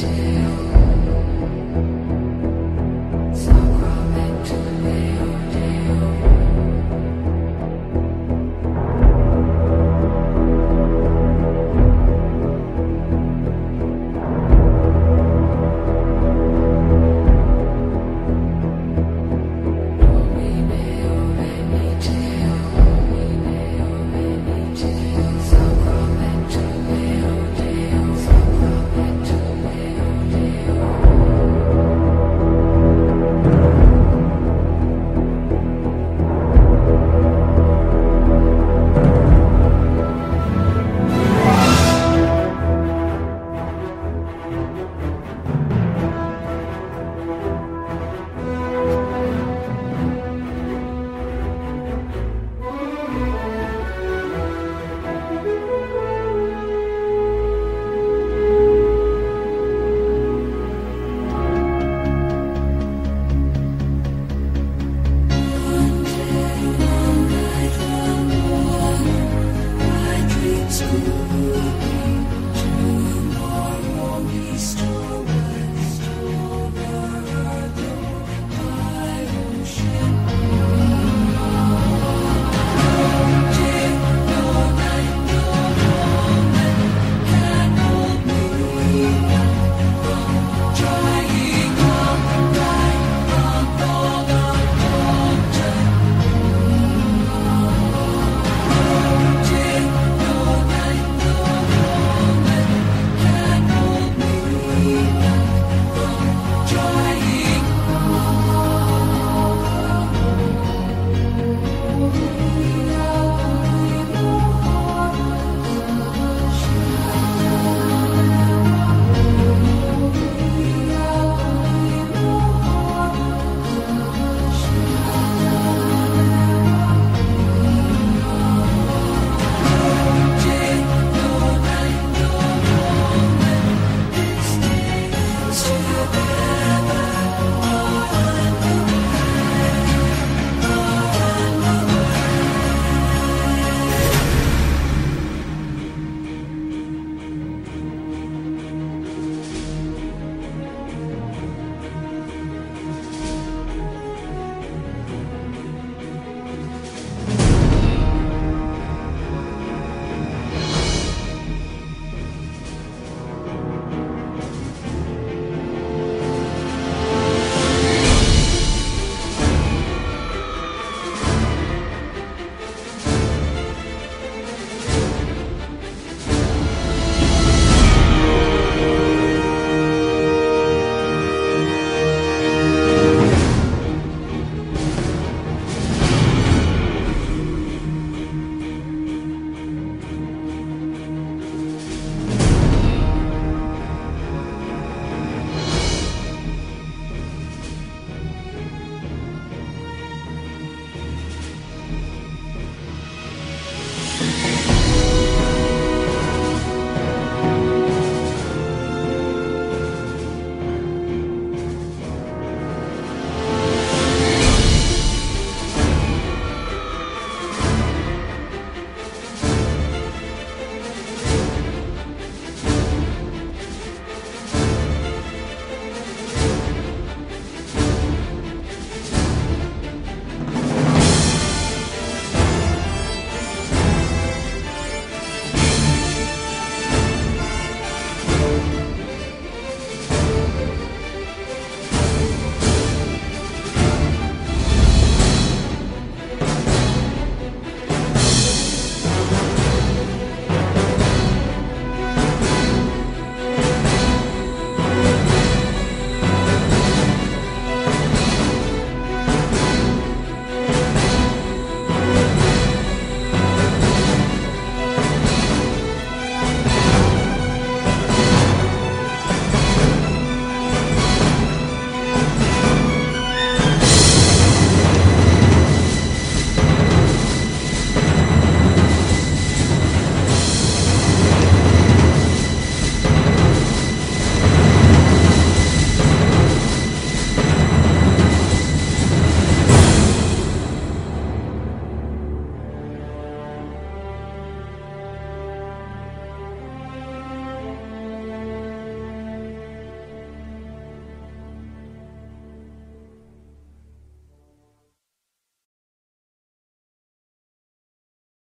Yeah.